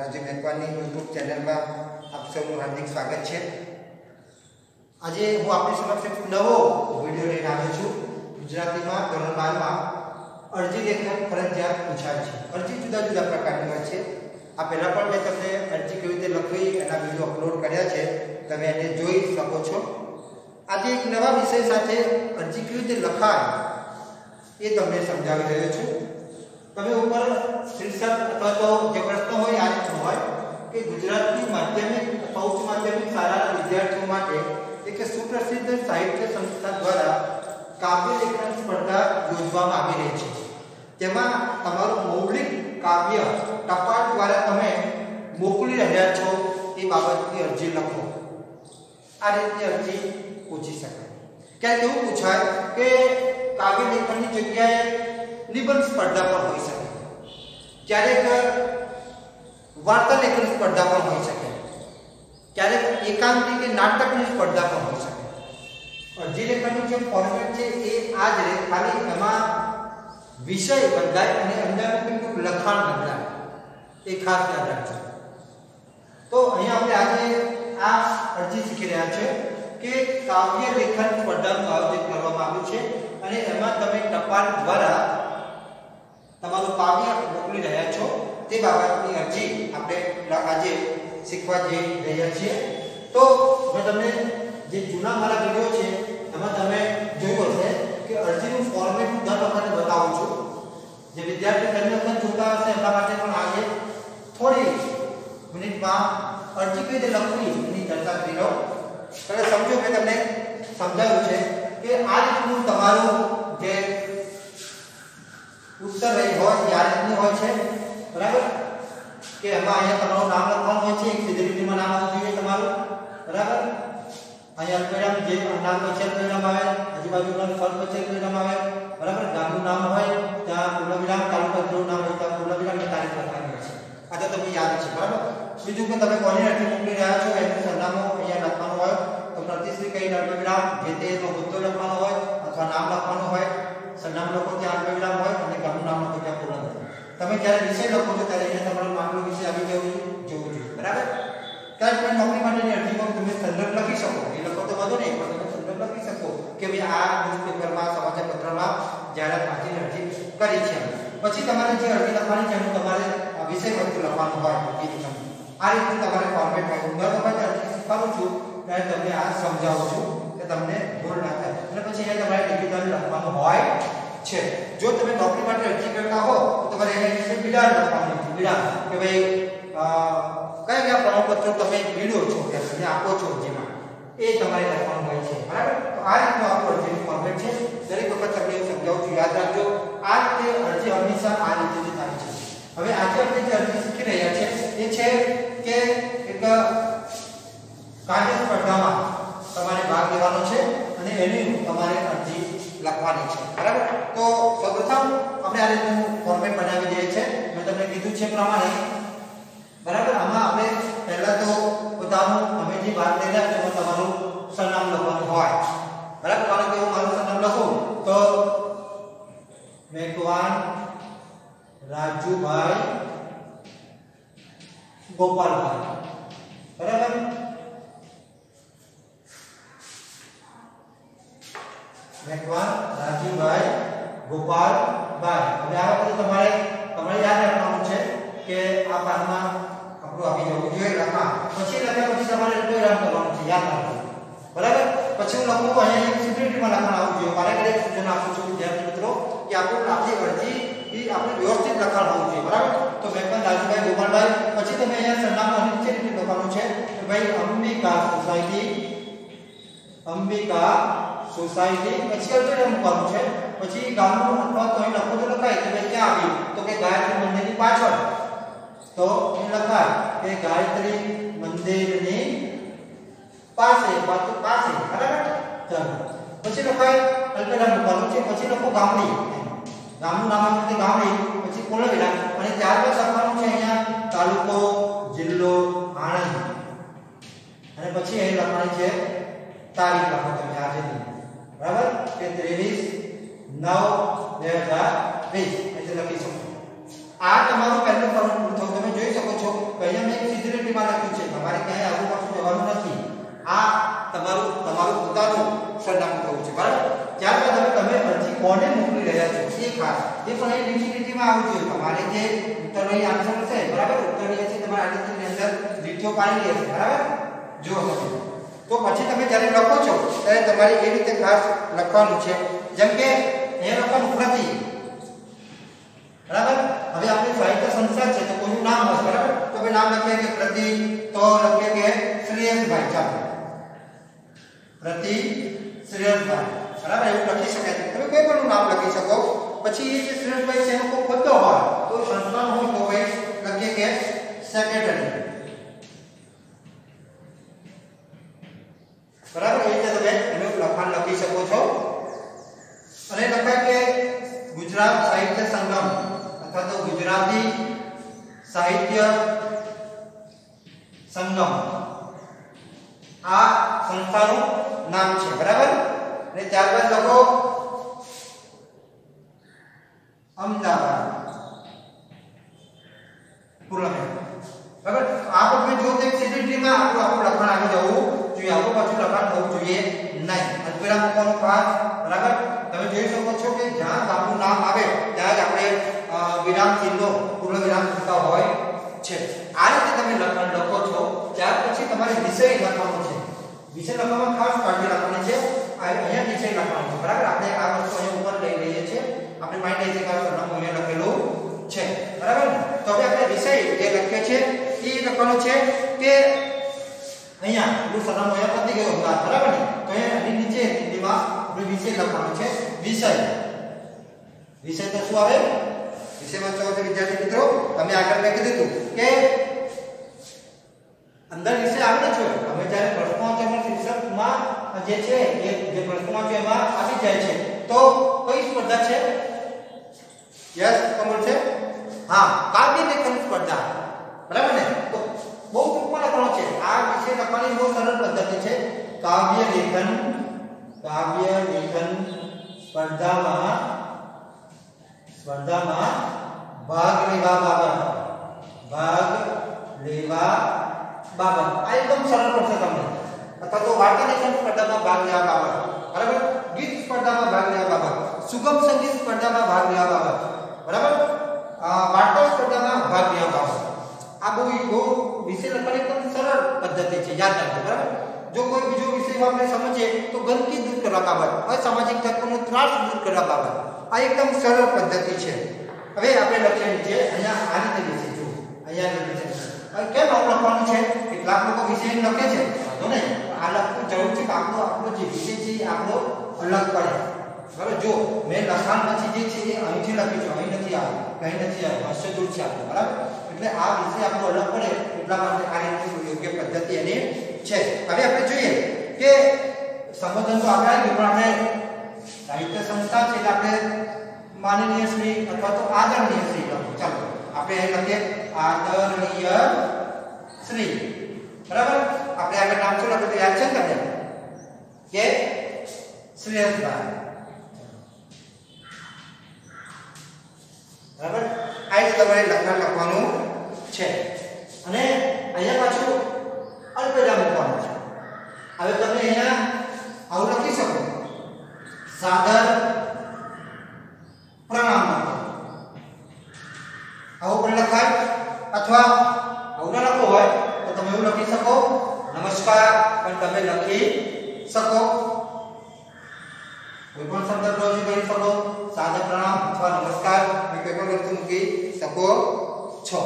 Raju Makwani YouTube ચેનલમાં આપ સૌનું હાર્દિક સ્વાગત છે. આજે હું આપની સમક્ષ એક નવો વીડિયો લઈને આવ્યો છું. ગુજરાતીમાં ધોરણ બારમાં અરજી લેખન ફરજિયાત પૂછાય છે. અરજી જુદા જુદા પ્રકારની હોય છે. આ પહેલાં પણ મેં તમને અરજી કેવી રીતે લખવી એના વીડિયો અપલોડ કર્યા છે. તમે એને જોઈ શકો છો. આજે એક નવા વિષય સાથે અરજી કેવી રીતે લખાય એ તમને સમજાવી રહ્યો છું. તમે ઉપર શીર્ષક અથવા તો જે પ્રશ્ન હોય આ રીતનો હોય કે ગુજરાતની માધ્યમિક પૌચ માધ્યમિક શાળાના વિદ્યાર્થીઓ માટે એક સુપ્રસિદ્ધ સાહિત્ય સંસ્થા દ્વારા કાવ્ય લેખન સ્પર્ધા યોજવામાં આવી રહી છે. તેમાં તમારું મૌલિક કાવ્ય ટપાલ દ્વારા તમે મોકલી રહ્યા છો, એ બાબતની અરજી લખો. આ રીતની અરજી પૂછી શકાય. ક્યારેક એવું પૂછાય કે કાવ્ય લેખનની જગ્યાએ નિબંધ સ્પર્ધા પણ હોઈ શકે. ક્યારેક વાર્તા લેખન સ્પર્ધા પણ હોઈ શકે. ક્યારેક એકાંકી નાટકની સ્પર્ધા પણ હોઈ શકે. અરજી લેખનનું જે ફોર્મેટ છે એ આ જ રહે. ખાલી એમાં વિષય બદલાય અને અંદર કેટલું લખાણ બદલાય. એ ખાસ યાદ રાખજો. તો અહીંયા આપણે આજે આ અરજી શીખી રહ્યા છે કે કાવ્ય લેખન સ્પર્ધાનું આયોજન કરવામાં આવ્યું છે અને એમાં તમે ટપાલ દ્વારા તમારું કાવ્ય બાબતની અરજી આપણે આજે શીખવા જઈ રહ્યા છીએ. તો મેં તમને જે જૂના મારા વીડિયો છે, એમાં તમે જોયું હશે કે અરજીનું ફોર્મેટ હું દર વખતે બતાવું છું. જે વિદ્યાર્થી પહેલી વખત જોતા હશે, એમના માટે પણ આજે થોડી મિનિટમાં અરજી કઈ રીતે લખવી એની ચર્ચા કરી લો તમે સમજો, મેં તમને સમજાવ્યું છે કે આ રીતનું તમારું જે ઉત્તર રહી હોય એ આ રીતનું હોય છે બરાબર? કે એમાં અહીંયા તમારું નામ લખવાનું હોય છે, એક સીધી નામ આવવું જોઈએ તમારું. બરાબર? અહીંયા પરિણામ જે નામ પછી પરિણામ આવે, આજુબાજુના ફળ પછી પરિણામ આવે, બરાબર? ગામનું નામ હોય, ત્યાં પૂર્ણવિરામ તાલુકા જિલ્લાનું નામ હોય, ત્યાં પૂર્ણવિરામ તારીખ લખવાની છે. આ તો તમને યાદ છે, બરાબર? બીજું કે તમે કોની અરજી મોકલી રહ્યા છો, એનું સરનામું અહીંયા લખવાનું હોય, તો પ્રતિશ્રી કઈ અલ્પવિરામ જે તે નો મુદ્દો લખવાનો હોય, અથવા નામ લખવાનું હોય, સરનામું લખો ત્યાં અલ્પવિરામ હોય અને ગામનું નામ લખો ત્યાં પૂર્ણ તમે જ્યારે વિષય લખો છો ત્યારે અહીંયા તમારું મામલો વિશે આવી જવું જોવું જોઈએ. બરાબર? ત્યારે તમે નોકરી માટેની અરજીમાં તમે સંદર્ભ લખી શકો. એ લખો તો વધુ નહીં, પણ તમે સંદર્ભ લખી શકો કે ભાઈ આ ન્યૂઝપેપરમાં સમાચાર પત્રમાં જાહેરાત માટેની અરજી કરી છે. પછી તમારે જે અરજી લખવાની છે, એનું તમારે વિષય વસ્તુ લખવાનું હોય, એ રીતનું આ રીતનું તમારે ફોર્મેટ હોય. હું દર અરજી શીખવાડું છું, ત્યારે તમને આ સમજાવું છું કે તમને ભૂલ ના થાય. અને પછી અહીંયા તમારે ડિજિટલ લખવાનું હોય છે. જો તમે નોકરી માટે અરજી કરતા હો, તો તમારે એની વિશે બિડાણ લખવાનું છે બિડાણ કે ભાઈ કયા કયા પ્રમાણપત્રો તમે મેળવો છો કે તમે આપો છો જેમાં? એ તમારે લખવાનું હોય છે. બરાબર? તો આ રીતનું આપણું અરજીનું ફોર્મેટ છે. દરેક વખત તમને સમજાવું છું યાદ રાખજો. આ રીતે અરજી હંમેશા આ રીતે જ થાય છે. હવે આજે આપણે જે અરજી શીખી રહ્યા છે, એ છે કે એક કાર્ય સ્પર્ધામાં તમારે ભાગ લેવાનો છે અને એની તમારે અરજી લખવાની છે. બરાબર? તો સૌપ્રથમ આપણે આ રીતનું ફોર્મેટ બનાવી દઈએ છે મેં તમને કીધું છે પ્રમાણે બરાબર આમાં આપણે પહેલા તો પોતાનું અમે જે ભાગ લઈ રહ્યા છો તમારું સરનામું લખવાનું હોય બરાબર માનો કે હું મારું સરનામું લખું તો મેકવાન રાજુભાઈ ગોપાલભાઈ બરાબર મેકવાન રાજુભાઈ ગોપાલભાઈ હવે આ વખતે તમારે તમારે યાદ રાખવાનું છે કે આ પાનમાં આપણું આવી જવું જોઈએ. લખા પછી લખ્યા પછી તમારે અલ્પવિરામ કરવાનું છે. યાદ રાખજો. બરાબર? પછી હું લખું અહીંયા સિમ્પ્લિટીમાં લખાણ આવવું જોઈએ મારે ઘરે સૂચન આપું છું, વિદ્યાર્થી મિત્રો, કે આપણું આપણી અરજી એ આપણે વ્યવસ્થિત લખાણ હોવું જોઈએ બરાબર? તો મેકવાન રાજુભાઈ, ગોપાલભાઈ, પછી તમે અહીંયા સરનામું નીચે રીતે લખવાનું છે કે ભાઈ અંબિકા સોસાયટી અંબિકા સોસાયટી, પછી અલ્પવિરામ મૂકવાનું છે ગામનું અથવા તો અહીં લખો તો લખાય કે ભાઈ ક્યાં આવ્યું? તો કે ગાયત્રી મંદિરની પાછળ. તો એ લખાય કે ગાયત્રી મંદિરની પાસે પાસે. બરાબર? ચાલો. પછી લખાય અલ્પેરા મૂકવાનું છે પછી લખો ગામડી. ગામનું નામ આપી કે ગામડી. પછી વિરામ અને ત્યારબાદ લખવાનું છે અહીંયા તાલુકો, જિલ્લો, આણંદ. અને પછી અહીં લખવાની છે તારીખ. લખો તમે આજે. બરાબર? કે 23 9 2020 એટલે લખીશું આ તમારું પહેલું ફોર્મ પૂરું તમે જોઈ શકો છો કે અહીંયા મેં એક સીધી લખ્યું છે. તમારે ક્યાંય આગળ પાછું જવાનું નથી. આ તમારું તમારું પોતાનું સરનામું થવું છે. બરાબર? ત્યારબાદ તમે અરજી કોને મોકલી રહ્યા છો? એ ખાસ. એ પણ એ લીટી આવવું જોઈએ. તમારે જે ઉત્તરની આન્સર છે બરાબર? ઉત્તરની છે તમારે આ અંદર લીટીઓ પાડી લેશે બરાબર? જો તો પછી તમે જ્યારે લખો છો, ત્યારે તમારે એ રીતે ખાસ લખવાનું છે. જેમ કે એ લખવાનું પ્રતિ બરાબર હવે આપણે સાહિત્ય સંસ્થા છે તો કોઈનું નામ હશે બરાબર તો આપણે નામ લખીએ કે પ્રતિ તો લખીએ કે શ્રેયસભાઈ ચાલો પ્રતિ શ્રેયસભાઈ બરાબર એવું લખી શકાય છે તમે કોઈ પણ નામ લખી શકો પછી એ જે શ્રેયસભાઈ છે એનો કોઈ હોદ્દો હોય તો સંસ્થાનો હોય તો ભાઈ લખીએ કે સેક્રેટરી બરાબર એ રીતે તમે એનું લખાણ લખી શકો છો અને લખાય કે ગુજરાત સાહિત્ય સંગમ અથવા તો ગુજરાતી સાહિત્ય સંગમ. આ સંસ્થાનું નામ છે, બરાબર? અને ત્યારબાદ લખો અમદાવાદ. બરાબર? આ તમે જો આપણું આપણું લખાણ આવી જવું જોઈએ. આગળ પાછું લખાણ થવું જોઈએ નહીં ખાસ બરાબર તમે જોઈ શકો છો કે જ્યાં ગામનું નામ આવે ત્યાં જ આપણે વિરામ ચિહ્નો પૂર્ણ વિરામ મૂકતા હોય છે આ રીતે તમે લખાણ લખો છો ત્યાર પછી તમારે વિષય લખવાનો છે. વિષય લખવામાં ખાસ કાળજી રાખવાની છે. અહીંયા વિષય લખવાનો છે. બરાબર? આપણે આ વસ્તુ અહીંયા ઉપર લઈ લઈએ છીએ. આપણે માઇન્ડ છીએ કે સરનામું અહીંયા લખેલું છે. બરાબર? તો હવે આપણે વિષય જે લખ્યો છે એ લખવાનો છે કે અહીંયા આપણું સરનામું અહીંયા પતી ગયું બરાબર ને? તો એની નીચે લીટીમાં આપણે વિષય લખવાનો છે. વિષય. વિષય તો શું આવે? વિષયમાં આવશે વિદ્યાર્થી મિત્રો, તમે આગળ મેં કીધું કે અંદર વિષય આવે છે અમે જ્યારે પ્રશ્નોત્તર શિક્ષકમાં જે છે એ જે પ્રશ્નો છે એમાં આવી જાય છે, તો કઈ સ્પર્ધા છે? યસ કમળ છે? હા કાવ્ય લેખન સ્પર્ધા. બરાબર ને? તો બહુ ટૂંકમાં લખવાનો છે. આ વિષય લખવાની બહુ સરળ પદ્ધતિ છે. કાવ્ય લેખન કાવ્ય લેખન સ્પર્ધામાં સ્પર્ધામાં ભાગ લેવા બાબત. ભાગ લેવા બાબત આ એકદમ સરળ પડશે તમને અથવા તો વાર્તા લેખન સ્પર્ધામાં ભાગ લેવા બાબત બરાબર ગીત સ્પર્ધામાં ભાગ લેવા બાબત સુગમ સંગીત સ્પર્ધામાં ભાગ લેવા બાબત બરાબર વાર્તા સ્પર્ધામાં ભાગ લેવા બાબત આ બહુ બહુ વિષય લખવાની એકદમ સરળ પદ્ધતિ છે યાદ રાખજો બરાબર જો કોઈ બીજો વિષય આપણે સમજીએ તો ગંદકી દૂર કરવા બાબત અસામાજિક તત્વોનો ત્રાસ દૂર કરવા બાબત આ એકદમ સરળ પદ્ધતિ છે હવે આપણે લખીએ નીચે અહીંયા આ રીતે વિષય જો અહીંયા વિષય હવે કેમ આવું લખવાનું છે કેટલાક લોકો વિષય લખે છે? વાંધો નહીં આ લખવું જરૂર છે આપણો આપણો જે વિષય છે એ આપણો અલગ પડે. બરાબર જો, મેં લખાણ પછી જે છે એ અહીંથી લખ્યું છે, અહીં નથી આવ્યું, અહીં નથી આવ્યું, હાસ્ય દૂર છે આપણું, બરાબર? એટલે આ વિષય આપણો અલગ પડે, એટલા માટે આ રીતની યોગ્ય પદ્ધતિ એની છે. હવે આપણે જોઈએ કે સંબોધન તો આપણે આવ્યું પણ આપણે સાહિત્ય સંસ્થા છે એટલે આપણે માનનીય શ્રી અથવા તો આદરણીય શ્રી લખો ચાલો, આપણે અહીં લખીએ, આદરણીય શ્રી. બરાબર? આપણે આગળ નામ શું લખ્યું યાદ છે તમને? કે શ્રેયસભાઈ. બરાબર? આ રીતે તમારે લખાણ લખવાનું છે. અને અહીંયા પાછું અલ્પવિરામ મૂકવાનું છે. હવે તમે અહીંયા આવું લખી શકો. સાદર પ્રણામ લખો આવું પણ લખાય અથવા આવું ના લખવું હોય તો તમે એવું લખી શકો નમસ્કાર પણ તમે લખી શકો કોઈ પણ શબ્દ પ્રયોગ કરી શકો સાદર પ્રણામ અથવા નમસ્કાર તમે કોઈ પણ વસ્તુ મૂકી શકો છો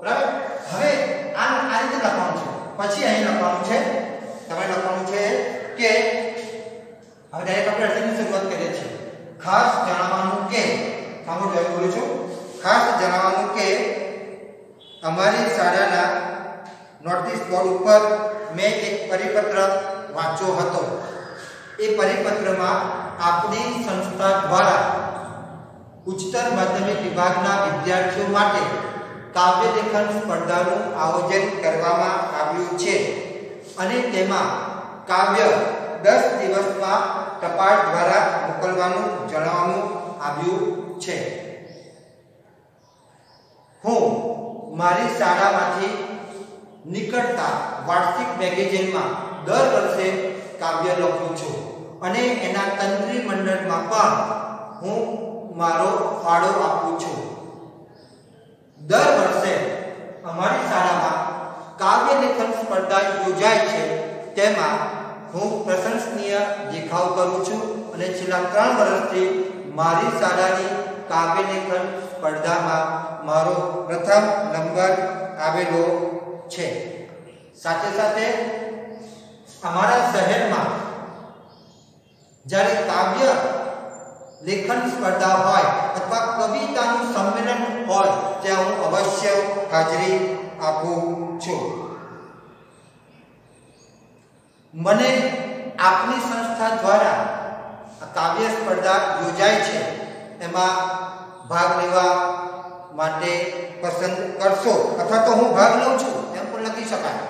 બરાબર હવે આ આ રીતે લખવાનું છે પછી અહીં લખવાનું છે, તમારે લખવાનું છે કે, હવે ડાયરેક્ટ આપણે અર્થની શરૂઆત કરીએ છીએ, ખાસ જણાવવાનું કે સાંભળો જોઈ બોલું છું, ખાસ જણાવવાનું કે, અમારી શાળાના નોટિસ બોર્ડ ઉપર મેં એક પરિપત્ર વાંચ્યો હતો. એ પરિપત્રમાં આપની સંસ્થા દ્વારા ઉચ્ચતર માધ્યમિક વિભાગના વિદ્યાર્થીઓ માટે કાવ્ય લેખન સ્પર્ધાનું આયોજન કરવામાં અને તેમાં કાવ્ય દસ દિવસમાં ટપાલ દ્વારા મોકલવાનું જણાવવામાં આવ્યું છે. હું મારી શાળામાંથી નીકળતા વાર્ષિક મેગેઝિનમાં દર વર્ષે કાવ્ય લખું છું અને એના તંત્રી મંડળમાં પણ હું મારો ફાળો આપું છું. દર વર્ષે અમારી શાળામાં કાવ્ય લેખન સ્પર્ધા યોજાય છે, તેમાં હું પ્રશંસનીય દેખાવ કરું છું અને છેલ્લા ત્રણ વર્ષથી મારી શાળાની કાવ્ય લેખન સ્પર્ધામાં મારો પ્રથમ નંબર આવેલો છે. સાથે સાથે અમારા શહેરમાં જ્યારે કાવ્ય લેખન સ્પર્ધા હોય અથવા કવિતાનું સંમેલન હોય, ત્યાં હું અવશ્ય હાજરી આપું છું. મને આપની સંસ્થા દ્વારા કાવ્ય સ્પર્ધા યોજાય છે, એમાં ભાગ લેવા માટે પસંદ કરશો અથવા તો હું ભાગ લઉં છું, એમ પણ લખી શકાય.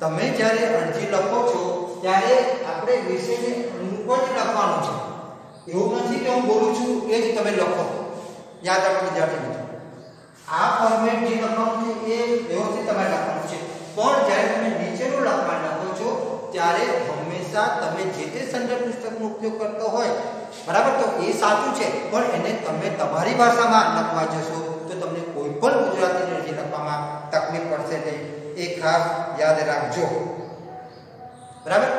તમે જ્યારે અરજી લખો છો, ત્યારે આપણે વિષયને અનુકૂળ લખવાનું છે. એવું નથી કે હું બોલું છું, એ જ તમે લખો. યાદ રાખો વિદ્યાર્થી મિત્રો. આ ફોર્મેટ જે લખવાનું છે, એ વ્યવસ્થિત તમારે લખવાનું છે પણ જ્યારે તમે નીચેનું લખવાનું લખો છો ત્યારે હંમેશા તમે જે તે સંદર્ભ પુસ્તકનો ઉપયોગ કરતો હોય, બરાબર? તો એ સાચું છે. પણ એને તમે તમારી ભાષામાં લખવા જશો, તો તમને કોઈ પણ ગુજરાતી અરજી લખવામાં તકલીફ પડશે નહીં. એ ખાસ યાદ રાખજો. બરાબર?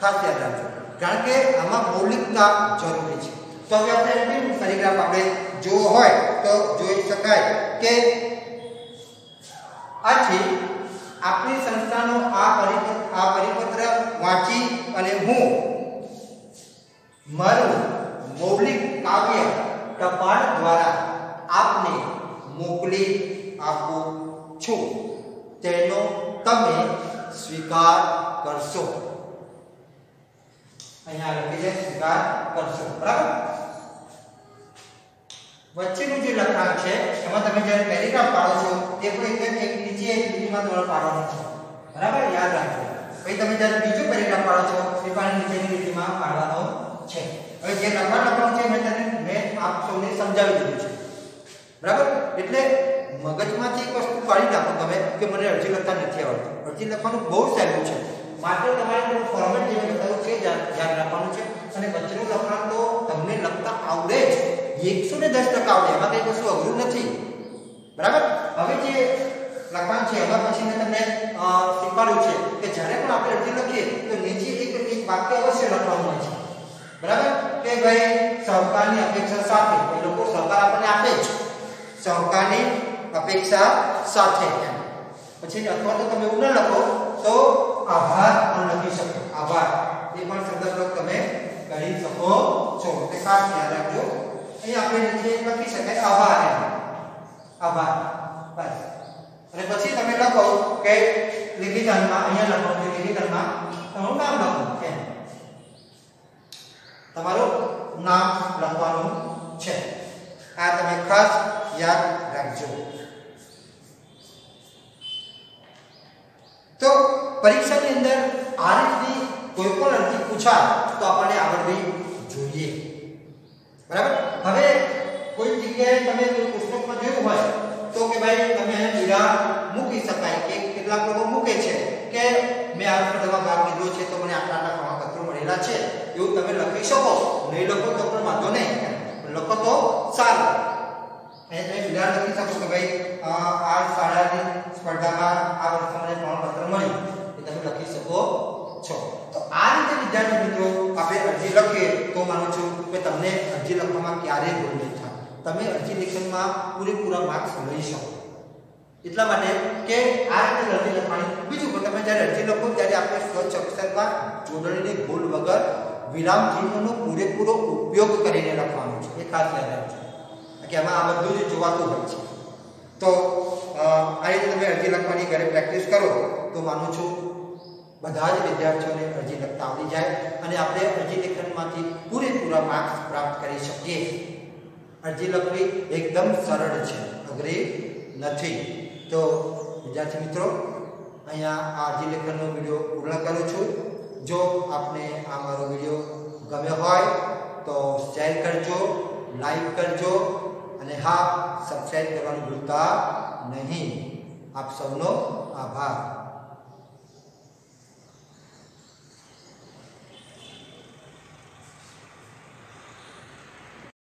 ખાસ યાદ રાખજો. કારણ કે આમાં મૌલિકતા જરૂરી છે. તો હવે આપણે એમ પરિગ્રાફ આપણે જોવો હોય, તો જોઈ શકાય કે આથી આપણી સંસ્થાનો આ પરિપત્ર આ પરિપત્ર વાંચી અને હું મારું મૌલિક કાવ્ય ટપાલ દ્વારા આપને મોકલી આપું છું. તેનો તમે સ્વીકાર કરશો. અહીંયા લખી સ્વીકાર કરશો. બરાબર? વચ્ચેનું જે લખાણ છે, એમાં તમે જ્યારે પેરેગ્રાફ પાડો છો, તે પણ એક એક નીચે એક લીટીમાં તમારે પાડવાનું છે. બરાબર? યાદ રાખજો. પછી તમે જ્યારે બીજું પેરેગ્રાફ પાડો છો, તે પણ નીચેની લીટીમાં પાડવાનો છે. હવે જે નંબર લખવાનું છે મેં તને મેં આપ સૌને સમજાવી દીધું છે. બરાબર? એટલે મગજમાંથી એક વસ્તુ કાઢી નાખો તમે કે મને અરજી લખતા નથી આવડતું. અરજી લખવાનું બહુ સહેલું છે. માત્ર તમારે ફોર્મેટ જે બતાવ્યું છે, ધ્યાન રાખવાનું છે. અને વચ્ચેનું લખાણ તો તમને લખતા આવડે જ. એકસો ને દસ ટકા આવડે, એમાં કંઈ કશું અઘરું નથી. બરાબર? હવે જે લખવાનું છે, એમાં પછી મેં તમને શીખવાડ્યું છે કે જ્યારે પણ આપણે અરજી લખીએ, તો નીચે એક વાક્ય અવશ્ય લખવાનું હોય બરાબર? કે ભાઈ, સહકારની અપેક્ષા સાથે. એ લોકો સહકાર આપણને આપે જ. સહકારની અપેક્ષા સાથે પછી અથવા તો તમે એવું ન લખો, તો આભાર પણ લખી શકો. આભાર. એ પણ સંદર્ભ તમે કરી શકો છો. તે ખાસ યાદ રાખજો. અહીં આપણે નીચે લખી શકાય આભાર આભાર. બસ. અને પછી તમે લખો કે લિખિતમાં અહીંયા લખો કે લિખિતમાં તમારું નામ લખો એમ તમારું નામ લખવાનું છે આ તમે ખાસ યાદ રાખજો તો પરીક્ષાની અંદર આ રીતની કોઈ પણ અરજી પૂછાય તો આપણને આવડવી જોઈએ બરાબર હવે કોઈ જગ્યાએ તમે જો પુસ્તકમાં જોયું હોય તો કે ભાઈ તમે અહીં વિરામ મૂકી શકાય કે કેટલાક લોકો મૂકે છે કે મેં આ સ્પર્ધામાં ભાગ લીધો છે તો મને આટલા આટલા પ્રમાણપત્રો મળેલા છે. એવું તમે લખી શકો. નહીં લખો તો પણ વાંધો નહીં. લખો તો સારું. તમે વિરામ લખી શકો કે ભાઈ આ શાળાની સ્પર્ધામાં આ વર્ષે મને પ્રમાણપત્ર મળ્યું. એ તમે લખી શકો છો. તો આ રીતે વિદ્યાર્થી મિત્રો આપણે અરજી લખીએ તો માનું છું કે તમને અરજી લખવામાં ક્યારેય ભૂલ નહીં તમે અરજી લેખનમાં પૂરેપૂરા માર્ક્સ લઈ શકો. એટલા માટે કે આ રીતે અરજી લખવાની. બીજું કે તમે જ્યારે અરજી લખો ત્યારે આપણે સ્વચ્છ અક્ષરમાં જોડણીની ભૂલ વગર વિરામ ચિહ્નોનો પૂરેપૂરો ઉપયોગ કરીને લખવાનો છે. એ ખાસ યાદ રાખજો. કે આમાં આ બધું જ જોવાતું હોય છે. તો આ રીતે તમે અરજી લખવાની ઘરે પ્રેક્ટિસ કરો તો માનું છું બધા જ વિદ્યાર્થીઓને અરજી લખતા આવડી જાય અને આપણે અરજી લેખનમાંથી પૂરેપૂરા માર્ક્સ પ્રાપ્ત કરી શકીએ. અરજી લખવી એકદમ સરળ છે. અઘરી નથી. તો વિદ્યાર્થી મિત્રો, અહીંયા આ અરજી લેખનનો વીડિયો પૂર્ણ કરું છું. જો આપને આ મારો વીડિયો ગમ્યો હોય, તો શેર કરજો, લાઈક કરજો, અને હા, સબસ્ક્રાઈબ કરવાનું ભૂલતા નહીં. આપ સૌનો આભાર.